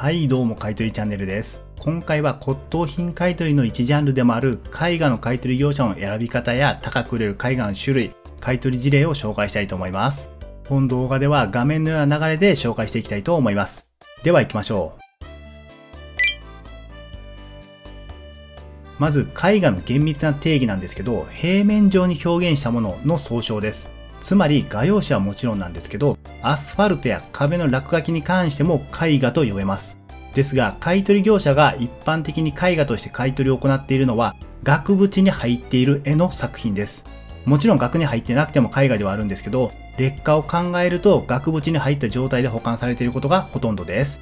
はいどうも買取チャンネルです。今回は骨董品買取の一ジャンルでもある絵画の買取業者の選び方や高く売れる絵画の種類買取事例を紹介したいと思います。本動画では画面のような流れで紹介していきたいと思います。では行きましょう。まず絵画の厳密な定義なんですけど平面上に表現したものの総称です。つまり画用紙はもちろんなんですけど、アスファルトや壁の落書きに関しても絵画と呼べます。ですが、買取業者が一般的に絵画として買取を行っているのは、額縁に入っている絵の作品です。もちろん額に入ってなくても絵画ではあるんですけど、劣化を考えると額縁に入った状態で保管されていることがほとんどです。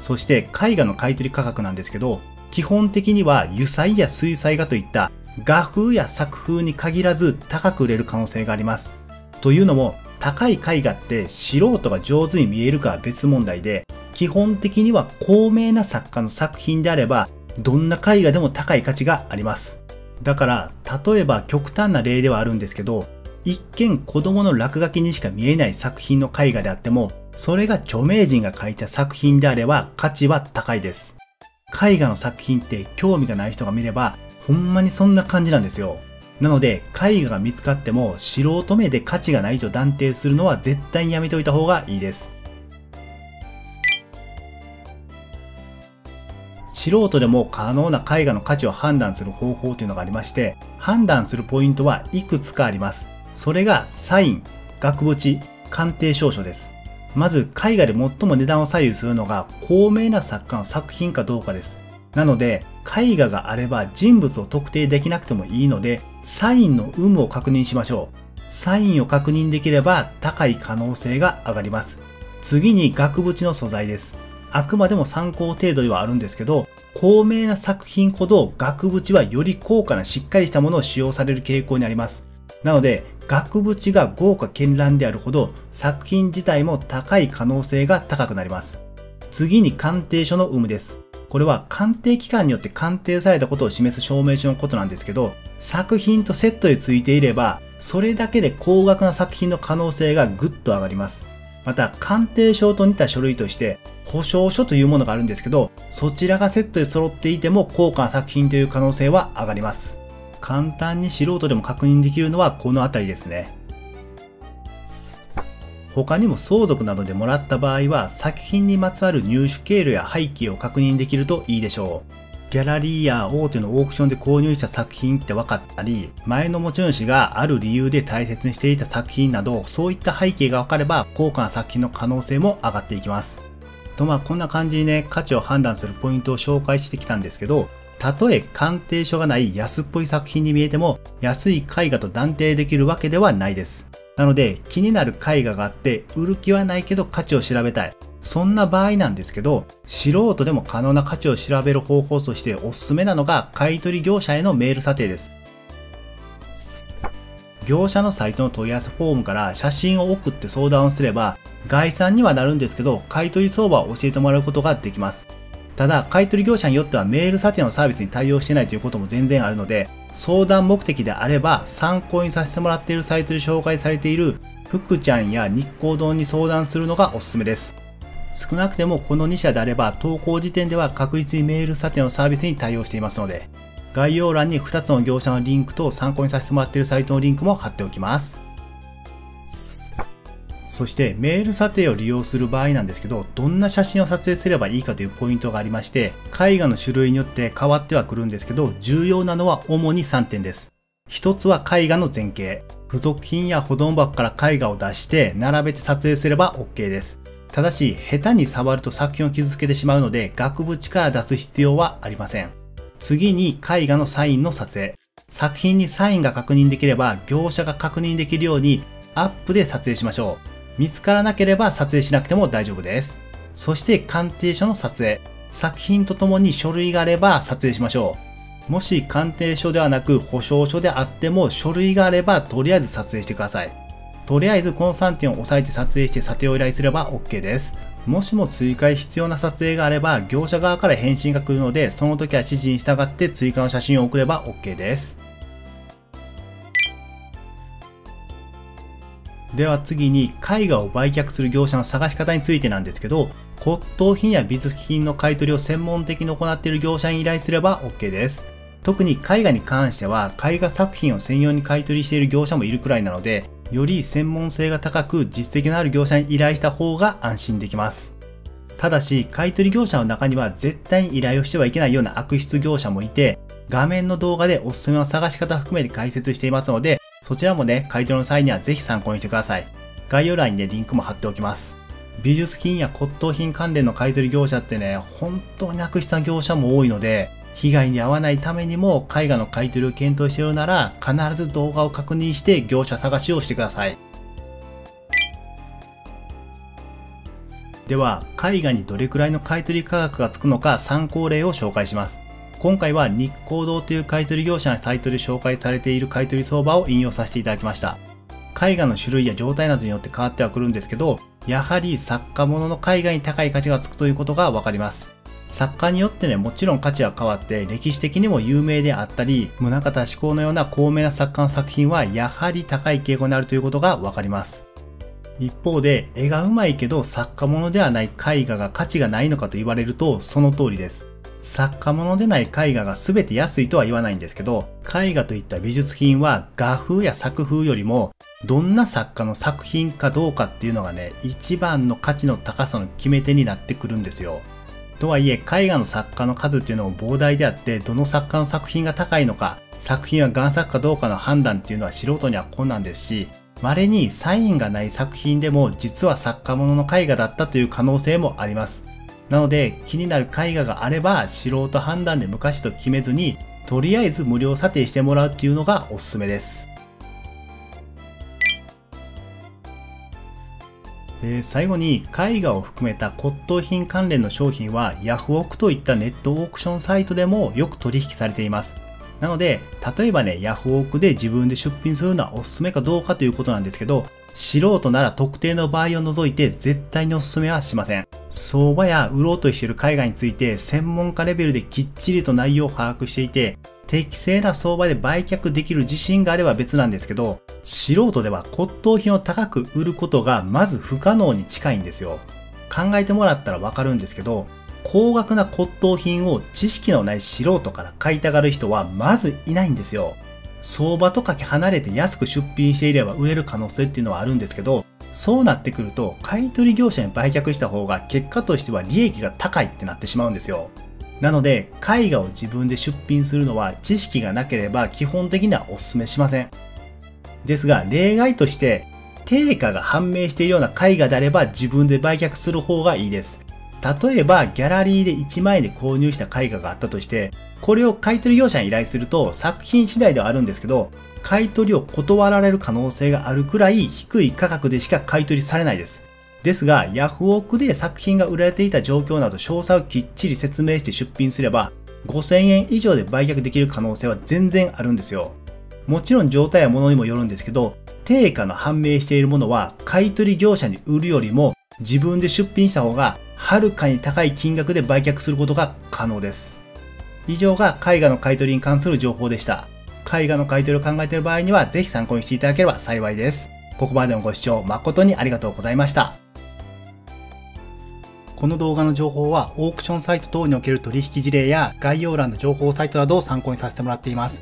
そして絵画の買取価格なんですけど、基本的には油彩や水彩画といった画風や作風に限らず高く売れる可能性があります。というのも、高い絵画って素人が上手に見えるかは別問題で、基本的には高名な作家の作品であれば、どんな絵画でも高い価値があります。だから、例えば極端な例ではあるんですけど、一見子供の落書きにしか見えない作品の絵画であっても、それが著名人が描いた作品であれば価値は高いです。絵画の作品って興味がない人が見れば、ほんまにそんな感じなんですよ。なので、絵画が見つかっても素人目で価値がないと断定するのは絶対にやめておいた方がいいです。素人でも可能な絵画の価値を判断する方法というのがありまして、判断するポイントはいくつかあります。それがサイン、額縁、鑑定証書です。まず絵画で最も値段を左右するのが高名な作家の作品かどうかです。なので、絵画があれば人物を特定できなくてもいいので、サインの有無を確認しましょう。サインを確認できれば高い可能性が上がります。次に額縁の素材です。あくまでも参考程度ではあるんですけど、高名な作品ほど額縁はより高価なしっかりしたものを使用される傾向にあります。なので、額縁が豪華絢爛であるほど作品自体も高い可能性が高くなります。次に鑑定書の有無です。これは鑑定機関によって鑑定されたことを示す証明書のことなんですけど、作品とセットでついていれば、それだけで高額な作品の可能性がぐっと上がります。また、鑑定書と似た書類として、保証書というものがあるんですけど、そちらがセットで揃っていても高価な作品という可能性は上がります。簡単に素人でも確認できるのはこのあたりですね。他にも相続などでもらった場合は作品にまつわる入手経路や背景を確認できるといいでしょう。ギャラリーや大手のオークションで購入した作品って分かったり、前の持ち主がある理由で大切にしていた作品など、そういった背景が分かれば高価な作品の可能性も上がっていきます。とまあこんな感じにね、価値を判断するポイントを紹介してきたんですけど、たとえ鑑定書がない安っぽい作品に見えても、安い絵画と断定できるわけではないです。なので気になる絵画があって売る気はないけど価値を調べたい。そんな場合なんですけど、素人でも可能な価値を調べる方法としておすすめなのが買取業者へのメール査定です。業者のサイトの問い合わせフォームから写真を送って相談をすれば、概算にはなるんですけど、買取相場を教えてもらうことができます。ただ、買取業者によってはメール査定のサービスに対応してないということも全然あるので、相談目的であれば参考にさせてもらっているサイトで紹介されている福ちゃんや日光堂に相談するのがおすすめです。少なくてもこの2社であれば投稿時点では確実にメール査定のサービスに対応していますので、概要欄に2つの業者のリンクと参考にさせてもらっているサイトのリンクも貼っておきます。そしてメール査定を利用する場合なんですけど、どんな写真を撮影すればいいかというポイントがありまして、絵画の種類によって変わってはくるんですけど、重要なのは主に3点です。一つは絵画の前景。付属品や保存箱から絵画を出して並べて撮影すれば OK です。ただし、下手に触ると作品を傷つけてしまうので、額縁から出す必要はありません。次に絵画のサインの撮影。作品にサインが確認できれば、業者が確認できるようにアップで撮影しましょう。見つからなければ撮影しなくても大丈夫です。そして鑑定書の撮影。作品とともに書類があれば撮影しましょう。もし鑑定書ではなく保証書であっても書類があればとりあえず撮影してください。とりあえずこの3点を押さえて撮影して査定を依頼すれば OK です。もしも追加必要な撮影があれば業者側から返信が来るのでその時は指示に従って追加の写真を送れば OK です。では次に絵画を売却する業者の探し方についてなんですけど、骨董品や美術品の買い取りを専門的に行っている業者に依頼すれば OK です。特に絵画に関しては絵画作品を専用に買い取りしている業者もいるくらいなので、より専門性が高く実績のある業者に依頼した方が安心できます。ただし、買い取り業者の中には絶対に依頼をしてはいけないような悪質業者もいて、画面の動画でおすすめの探し方を含めて解説していますので、そちらもね、買い取りの際にはぜひ参考にしてください。概要欄にね、リンクも貼っておきます。美術品や骨董品関連の買い取り業者ってね、本当に悪質な業者も多いので、被害に遭わないためにも絵画の買い取りを検討しているなら、必ず動画を確認して業者探しをしてください。では、絵画にどれくらいの買い取り価格がつくのか参考例を紹介します。今回は日光堂という買取業者のサイトで紹介されている買取相場を引用させていただきました。絵画の種類や状態などによって変わってはくるんですけど、やはり作家物の絵画に高い価値がつくということがわかります。作家によってね、もちろん価値は変わって歴史的にも有名であったり、宗像志向のような高名な作家の作品はやはり高い傾向になるということがわかります。一方で、絵が上手いけど作家物ではない絵画が価値がないのかと言われるとその通りです。作家物でない絵画が全て安いとは言わないんですけど、絵画といった美術品は画風や作風よりも、どんな作家の作品かどうかっていうのがね、一番の価値の高さの決め手になってくるんですよ。とはいえ、絵画の作家の数っていうのも膨大であって、どの作家の作品が高いのか、作品は贋作かどうかの判断っていうのは素人には困難ですし、稀にサインがない作品でも実は作家物の絵画だったという可能性もあります。なので気になる絵画があれば素人判断で昔と決めずにとりあえず無料査定してもらうっていうのがおすすめです。で最後に絵画を含めた骨董品関連の商品はヤフオクといったネットオークションサイトでもよく取引されています。なので、例えばね、ヤフオクで自分で出品するのはおすすめかどうかということなんですけど、素人なら特定の場合を除いて絶対におすすめはしません。相場や売ろうとしている海外について専門家レベルできっちりと内容を把握していて、適正な相場で売却できる自信があれば別なんですけど、素人では骨董品を高く売ることがまず不可能に近いんですよ。考えてもらったらわかるんですけど、高額な骨董品を知識のない素人から買いたがる人はまずいないんですよ。相場とかけ離れて安く出品していれば売れる可能性っていうのはあるんですけど、そうなってくると買取業者に売却した方が結果としては利益が高いってなってしまうんですよ。なので、絵画を自分で出品するのは知識がなければ基本的にはお勧めしません。ですが、例外として、定価が判明しているような絵画であれば自分で売却する方がいいです。例えば、ギャラリーで1万円で購入した絵画があったとして、これを買取業者に依頼すると作品次第ではあるんですけど、買取を断られる可能性があるくらい低い価格でしか買取されないです。ですが、ヤフオクで作品が売られていた状況など詳細をきっちり説明して出品すれば、5000円以上で売却できる可能性は全然あるんですよ。もちろん状態や物にもよるんですけど、定価の判明しているものは買取業者に売るよりも自分で出品した方がはるかに高い金額で売却することが可能です。以上が絵画の買い取りに関する情報でした。絵画の買い取りを考えている場合にはぜひ参考にしていただければ幸いです。ここまでのご視聴誠にありがとうございました。この動画の情報はオークションサイト等における取引事例や概要欄の情報サイトなどを参考にさせてもらっています。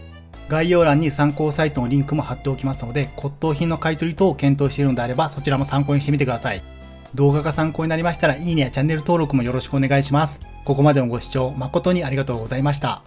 概要欄に参考サイトのリンクも貼っておきますので骨董品の買取等を検討しているのであればそちらも参考にしてみてください。動画が参考になりましたらいいねやチャンネル登録もよろしくお願いします。ここまでのご視聴誠にありがとうございました。